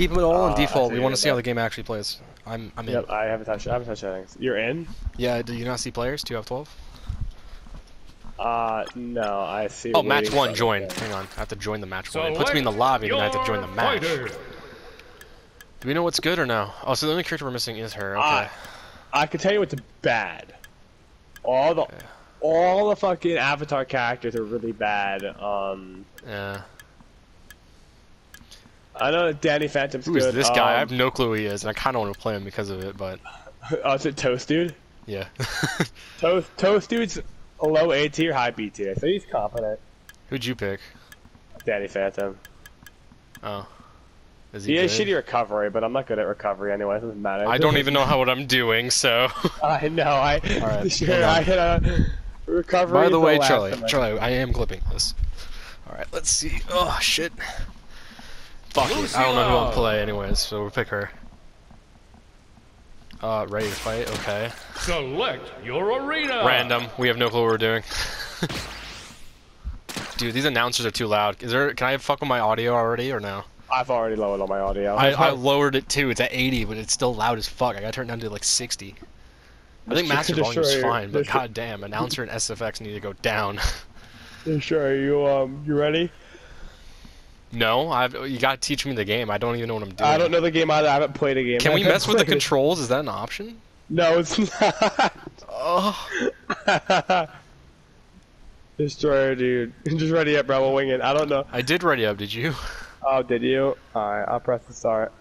Keep it all on Uh, I default. We want to see how the game actually plays. I'm I'm in. Yep, I haven't touched. I haven't touched settings. You're in? Yeah. Do you not see players? Do you have twelve. Uh, no, I see. Oh, match one. Join. it. Hang on. I have to join the match one. It puts me in the lobby, and then I have to join the match. Do we know what's good or no? Oh, so the only character we're missing is her. Okay. Ah, I can tell you what's bad. All the, all the fucking Avatar characters are really bad. Um, yeah. I know Danny Phantom's Who is good. this guy? I Um, have no clue who he is, and I kind of want to play him because of it, but oh, is it Toast Dude? yeah. Toast, Toast Dude's a low A tier, high B tier, so he's confident. Who'd you pick? Danny Phantom. Oh. Is He he has shitty recovery, but I'm not good at recovery anyway. It doesn't matter. I don't even know how what I'm doing, so. I know. I Alright, sure. I hit a recovery. By the way, Charlie, Charlie, I am clipping this. Alright, let's see. Oh, shit. Fuck it. I don't know who I'll play anyways, so we'll pick her. Uh, ready to fight? Okay. Select your arena. Random. We have no clue what we're doing. Dude, these announcers are too loud. Is there? Can I fuck with my audio already or no? I've already lowered all my audio. I, I lowered it too. It's at 80, but it's still loud as fuck. I gotta turn it down to like 60. I think master volume is fine, but destroy- goddamn, announcer and SFX need to go down. sure. You um. You ready? No, I've you gotta teach me the game. I don't even know what I'm doing. I don't know the game either. I haven't played a game. Can I we mess with the it. controls? Is that an option? No, it's not. Oh, Destroyer, dude. Just ready up, bro. We'll wing it. I don't know. I did ready up. Did you? Oh, did you? Alright, I'll press the start.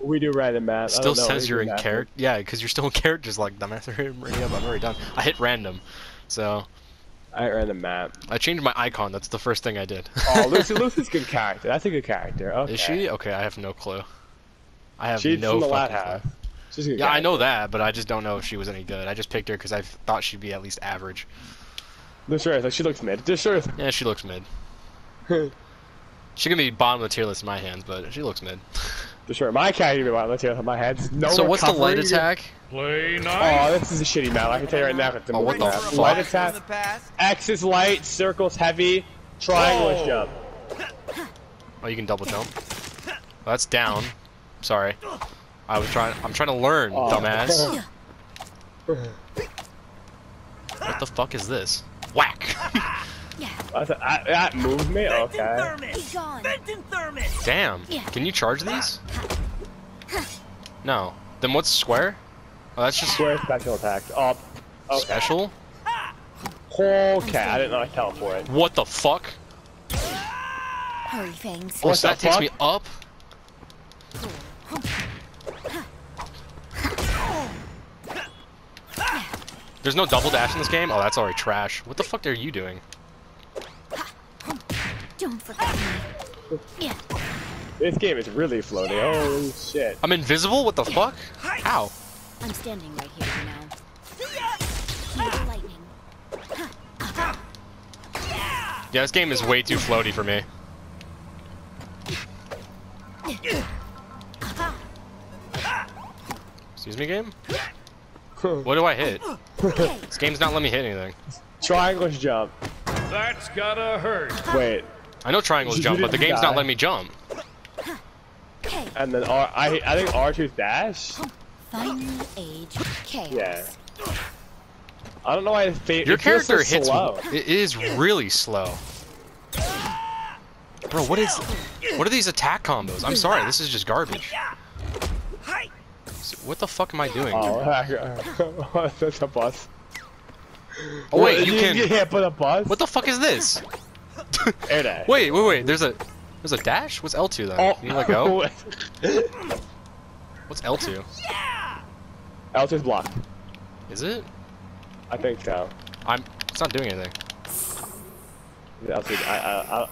We do random math. Still says you're in character. Yeah, because you're still in character. Just like dumbass. Ready up. I'm already done. I hit random, so I ran the map. I changed my icon. That's the first thing I did. Oh, Lucy, Lucy's a good character. That's a good character. Okay. Is she? Okay, I have no clue. I have She's no from the fucking clue. She's Yeah, I know that, but I just don't know if she was any good. I just picked her because I thought she'd be at least average. Destroyer, like she looks mid. Destroyer. Yeah, she looks mid. she can be bottom of the tier list in my hands, but she looks mid. Destroyer. My character, let's hear my head. No so what's the light attack? Play Oh, this is a shitty map. I can tell you right now. It's a Oh, what the map. fuck? Light attack. X is light. Circles heavy. Triangle is Oh. jump. Oh, you can double jump. Well, that's down. Sorry. I was trying. I'm trying to learn, Oh. dumbass. What the fuck is this? Whack! That's a- that, that moved me. Okay. Be gone. Damn. Yeah. Can you charge these? No. Then what's square? Oh, that's just Square special attack. Up. Okay. special. Okay. I didn't know I teleported. What the fuck? Hurry, Fangs. Oh, so the that takes me up. There's no double dash in this game? Oh, that's already trash. What the fuck are you doing? Don't forget me. Yeah. This game is really floaty. Holy shit. I'm invisible? What the fuck? How? I'm standing right here, you know. Lightning. Yeah, this game is way too floaty for me. Excuse me, game? What do I hit? This game's not letting me hit anything. Triangle is jump. That's gotta hurt. Wait. I know triangles jump, but the didn't game's not letting me jump. And then R. I I think R2's dash. Finally, age chaos. Yeah. I don't know why it's fa- Your it character so hits. slow. It is really slow. Bro, what is? What are these attack combos? I'm sorry, this is just garbage. What the fuck am I doing? Oh, that's a bus. Oh wait, you get can. hit by the bus. What the fuck is this? Air dash. Wait, wait, wait. There's a. There's a dash. What's L2 then? Oh. Can you let go? What's L2? Yeah! L2's blocked. Is it? I think so. I'm. It's not doing anything. L2. I I I,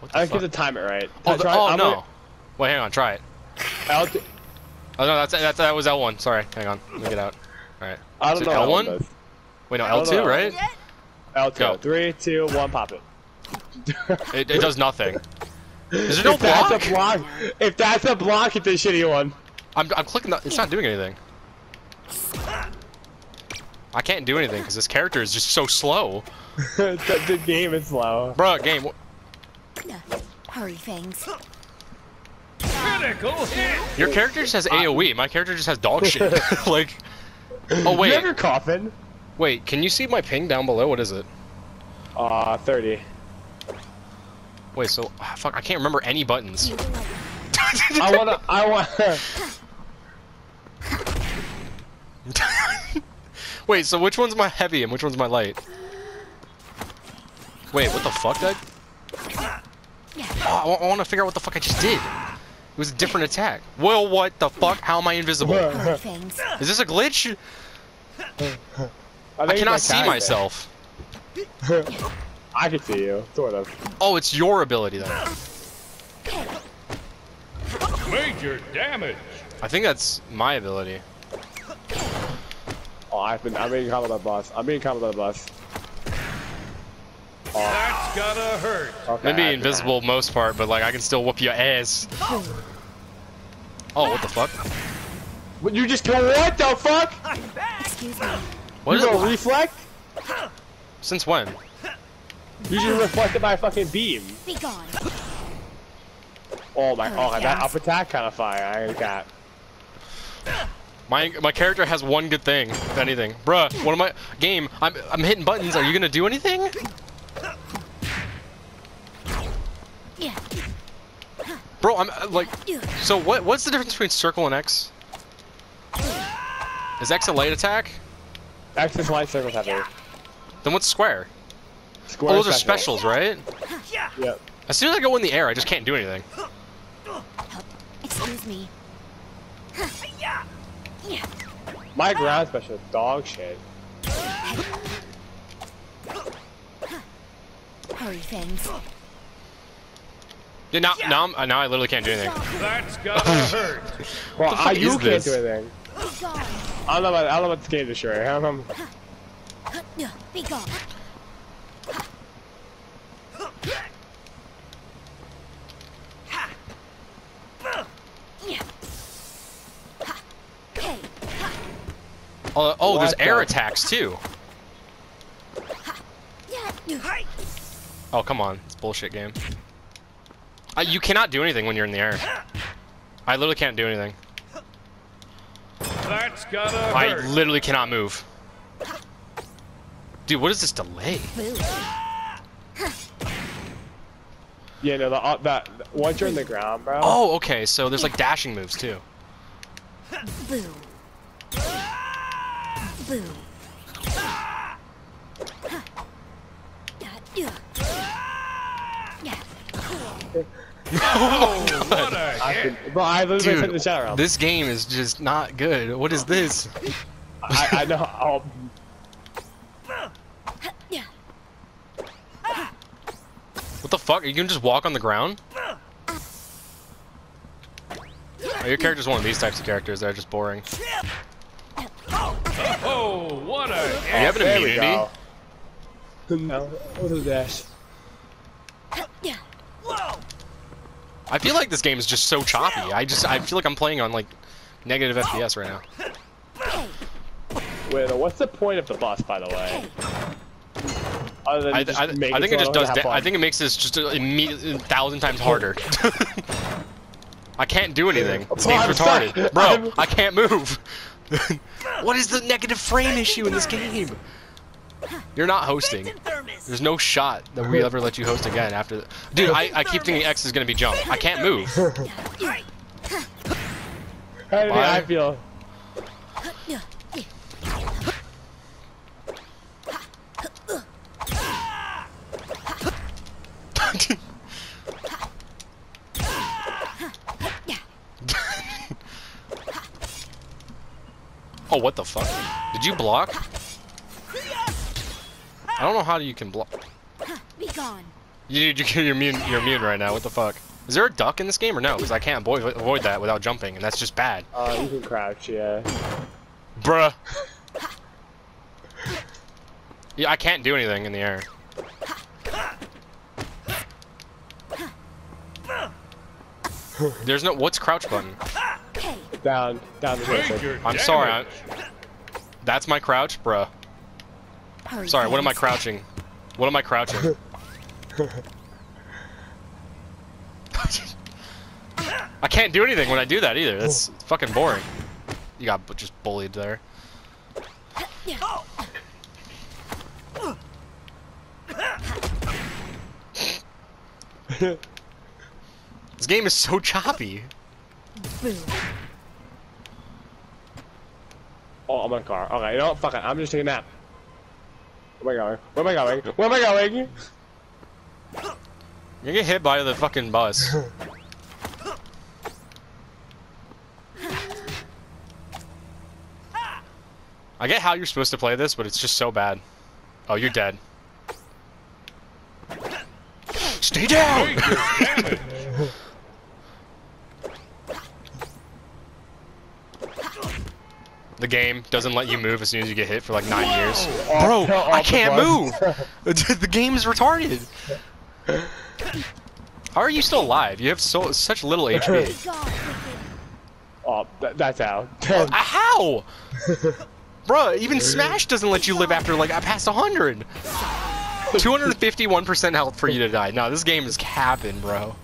What the I think fuck? you have to time it right. Oh, the, Try- oh no. gonna- Wait, hang on. Try it. L2. Oh no, that's, that's that was L1. Sorry. Hang on. Let me get out. All right. I don't it know. L1? it does. Wait, no, L2, know. right? L2. Go. Three, two, one, pop it. It, it does nothing. Is there no if that's block? a block, if that's a block, it's a shitty one. I'm, I'm clicking the, it's not doing anything. I can't do anything because this character is just so slow. the, the game is slow. Bruh, game. Hurry, Fangs. Critical hit. Your character just has AoE. My character just has dog shit. like, oh wait. You wait, have your coffin? wait. Can you see my ping down below? What is it? Uh, 30. Wait, so ah, fuck. I can't remember any buttons. Feel the lightning. I wanna, I wanna. Wait, so which one's my heavy and which one's my light? Wait, what the fuck, Doug? Oh, I want to figure out what the fuck I just did. It was a different attack. Well, what the fuck? How am I invisible? Is this a glitch? I, I cannot see character. myself. I can see you, sort of. Oh, it's your ability then. Major damage. I think that's my ability. Oh, I've been, I'm being caught by the bus. I'm being caught by the bus. That's gotta hurt. Okay, Maybe I have to- invisible most part, but like I can still whoop your ass. Oh, what the fuck? What, you just go, what the fuck? Excuse me. What you is go it? reflect? Since when? You just reflected by a fucking beam. Be gone. Oh my, oh, Oh, that up attack kind of fire. I got. My my character has one good thing, if anything. Bruh, one of my game, I'm I'm hitting buttons. Are you gonna do anything? Yeah. Bro, I'm uh, like, so what? What's the difference between circle and X? Is X a light attack? X is light circle heavy. Then what's square? Square Oh, those are specials, right? Yep. As soon as I go in the air, I just can't do anything. Excuse me. Yeah. My ground special is dog shit. Hurry, Fangs. Yeah, now, now, I'm, uh, now I literally can't do anything. That's gotta hurt. Well, fuck I, you can't this? do anything. I don't know about, I don't know about this game destroyer. I don't know. Be gone. Yeah. Hey. Oh, oh there's air the- attacks too. Oh, come on. It's a bullshit game. Uh, you cannot do anything when you're in the air. I literally can't do anything. That's gotta I hurt. literally cannot move. Dude, what is this delay? Yeah, no, the, uh, that once you're in the ground, bro. Oh, okay, so there's like dashing moves too. Boo. Boo. Yeah. Yeah. Oh, what a I hit. could, bro, I literally Dude, put the chat this game is just not good. What is this? I, I know. Yeah. What the fuck? Are you gonna just walk on the ground? Oh, your character's one of these types of characters that are just boring. Oh, what a You hit. have an there immunity? No, what is this? Yeah. I feel like this game is just so choppy. I just I feel like I'm playing on like negative FPS right now. Wait, what's the point of the boss, by the way? Other than I, just I, make I think it so just does. I think it makes this just a, a thousand times harder. I can't do anything. This game's retarded, bro. I'm- I can't move. what is the negative frame issue in this game? You're not hosting. There's no shot that we ever let you host again after. The- Dude, I, I keep thinking X is gonna be jump. I can't move. How do I feel? Yeah. Oh, what the fuck? Did you block? I don't know how you can block. Be gone. You, you, you're immune. You're immune right now. What the fuck? Is there a duck in this game or no? Because I can't avoid avoid that without jumping, and that's just bad, Uh, you can crouch, yeah. bruh. Yeah, I can't do anything in the air. There's no. What's crouch button? Hey. Down, down the hill. Major I'm sorry. I, that's my crouch, bruh. Hurry, Sorry. What am I crouching? What am I crouching? I can't do anything when I do that either. That's fucking boring. You got just bullied there. This game is so choppy. Boom. Oh, I'm in a car. Okay, you know what? Fuck it. I'm just taking a nap. Where am I going? Where am I going? Where am I going? You get hit by the fucking bus. I get how you're supposed to play this, but it's just so bad. Oh, you're dead. Stay down! Damn it. The game doesn't let you move as soon as you get hit for like nine years. Oh, Bro, fell I can't move! the game's retarded. How are you still alive? You have so such little HP. Oh, th that's how. Uh, How? Bruh, even Smash doesn't let you live after like I passed 100. 251% health for you to die. No, this game is capping, bro.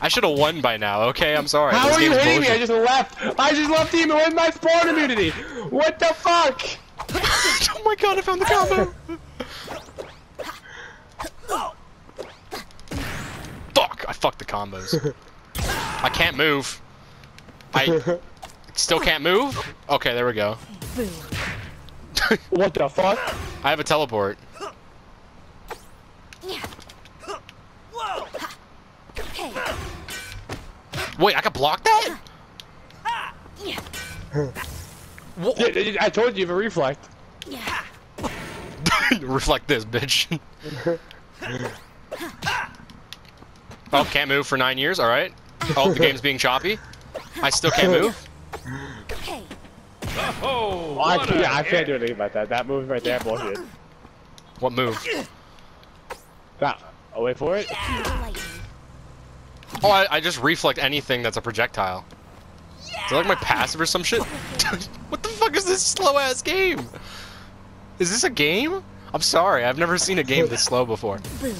I should have won by now. Okay, I'm sorry. How This are you game's hitting me? I just left. I just left team. Where's my spawn immunity? What the fuck? oh my god, I found the combo. Fuck, I fucked the combos. I can't move. I still can't move? Okay, there we go. What the fuck? I have a teleport. Wait, I can block that? Yeah, I told you you have a reflect. Yeah. Reflect this, bitch. oh, can't move for nine years. All right. Oh, the game's being choppy. I still can't move. Hey. Oh, I, what a yeah, I can't do anything about that. That move right there, bullshit. What move? Ah, I'll wait for it. Lightning. Oh, I, I just reflect anything that's a projectile. Is that like my passive or some shit? what the fuck is this slow ass game? Is this a game? I'm sorry, I've never seen a game this slow before. Boom.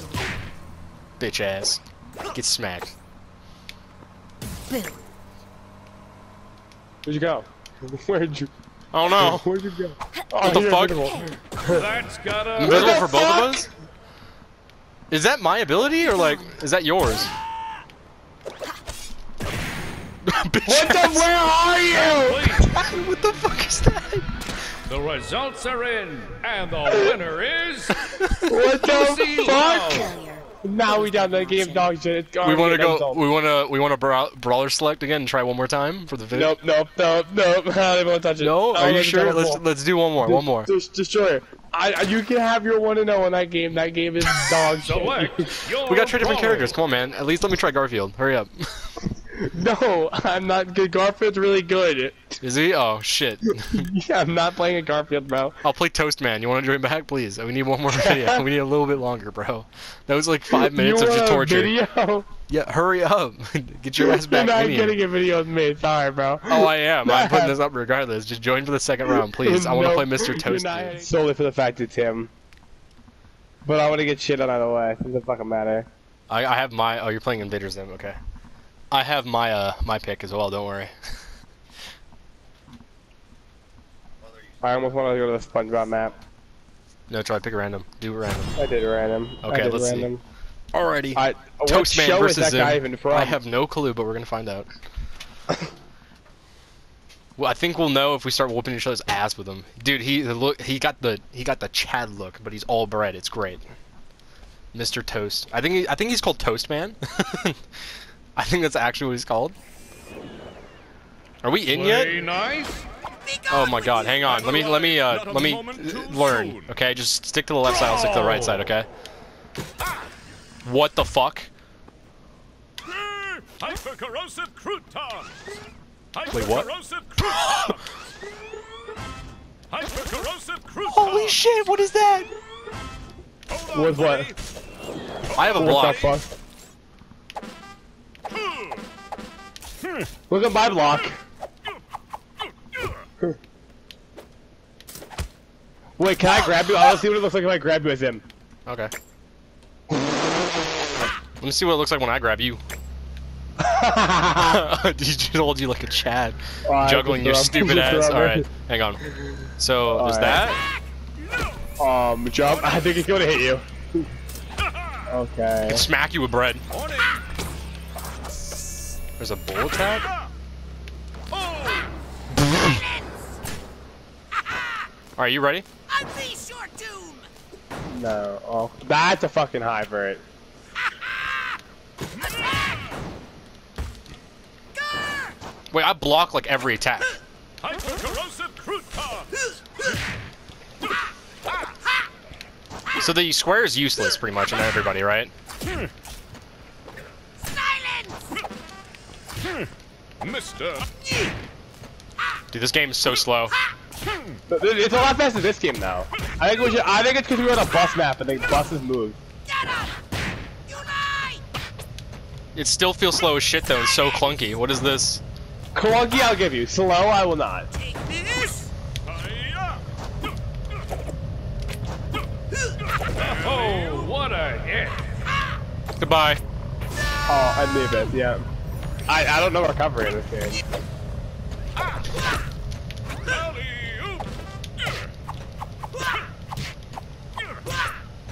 Bitch ass. Get smacked. Boom. Where'd you go? Where'd you? Oh no. Where'd you go? Oh, What the oh, fuck? invisible. That's gotta Invisible the for both fuck? of us? Is that my ability or like is that yours? Bitch What the? Where are you? What the fuck is that? the results are in, and the winner is What the fuck? Now we down the game dog shit. It's We want to go. done. We want to. We want to bra brawler select again and try one more time for the video. Nope, nope, nope, nope. I don't even want to touch it. No, are you sure? Let's let's do one more. One more. Just destroy it. I, I, you can have your one and zero in that game. That game is dog shit. We got three different characters. Come on, man. At least let me try Garfield. Hurry up. no, I'm not good. Garfield's really good. Is he? Oh shit. Yeah, I'm not playing a Garfield, bro. I'll play Toast Man. You want to join back, please? We need one more video. we need a little bit longer, bro. That was like five minutes you of just a torture. Video? Yeah, hurry up. Get your ass You're back not in here. getting a video with me. Sorry, bro. Oh, I am. I'm putting this up regardless. Just join for the second round, please. I want to Nope, play Mr. you're Toast. not Man. hitting- Solely for the fact it's him. But I want to get shit out of the way. It doesn't fucking matter. I, I have my. Oh, you're playing Invaders Zim. Okay. I have my uh my pick as well. Don't worry. I almost want to go to the SpongeBob map. No, try pick a random. Do a random. I did a random. Okay, I Okay, did let's see. random. Alrighty. I, what Toastman show versus is that guy even from? I have no clue, but we're gonna find out. well, I think we'll know if we start whooping each other's ass with him. Dude, he the look he got the he got the Chad look, but he's all bread. It's great. Mr. Toast. I think he, I think he's called Toast Man. I think that's actually what he's called. Are we in yet? Nice. Oh my god, hang on. Let me let me uh let me learn. Okay, just stick to the left side, I'll stick to the right side, okay? What the fuck? Hypercorrosive croutons. Wait, what? Hypercorrosive croutons. Hypercorrosive croutons. Holy shit, what is that? Hold With what? I have a What block. the fuck? Look at my block. Wait, can I grab you? I'll see what it looks like if I grab you as him. Okay. Let me see what it looks like when I grab you. you just hold you like a Chad, Alright, juggling your stupid ass. All right, hang on. So there's Alright. that. Um, jump. I think he's gonna hit you. Okay. Smack you with bread. Warning. There's a bull attack. Oh. All right, you ready? Unleash your doom! No. Oh, that's a fucking high for it. Wait, I block like every attack. Hypercorrosive crude car. So the square is useless pretty much on everybody, right? Mister. Dude, this game is so slow. It's a lot faster this game now. I think we should. I think it's because we're on a bus map and the buses move. Get up! You lie! It still feels slow as shit though, It's so clunky. What is this? Clunky, I'll give you. Slow, I will not. Take this! Oh, what a hit. Goodbye. Oh, I leave it. Yeah. I I don't know recovery in this game.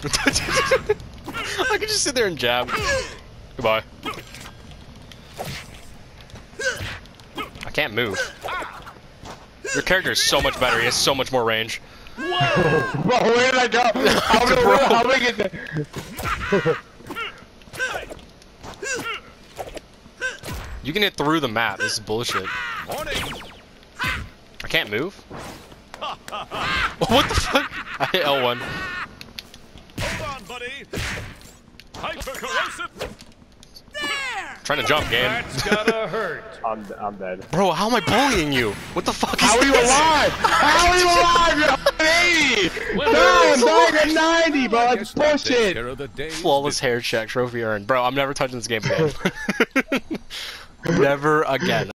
I can just sit there and jab. Goodbye. I can't move. Your character is so much better. He has so much more range. Bro, where did I go? How did, Bro. how did I get there? You can hit through the map. This is bullshit. I can't move. what the fuck? I hit L1. Hold on, buddy. Hypercorrosive. There! Trying to jump, game. That's gotta hurt. I'm I'm dead. Bro, how am I bullying you? What the fuck is How are you this? alive? How are you alive? You're 180. Well, No, I'm dying at 90, bro. That's Guess that takes bullshit. care of the day's Flawless hair check, trophy earned. Bro, I'm never touching this game again. never again.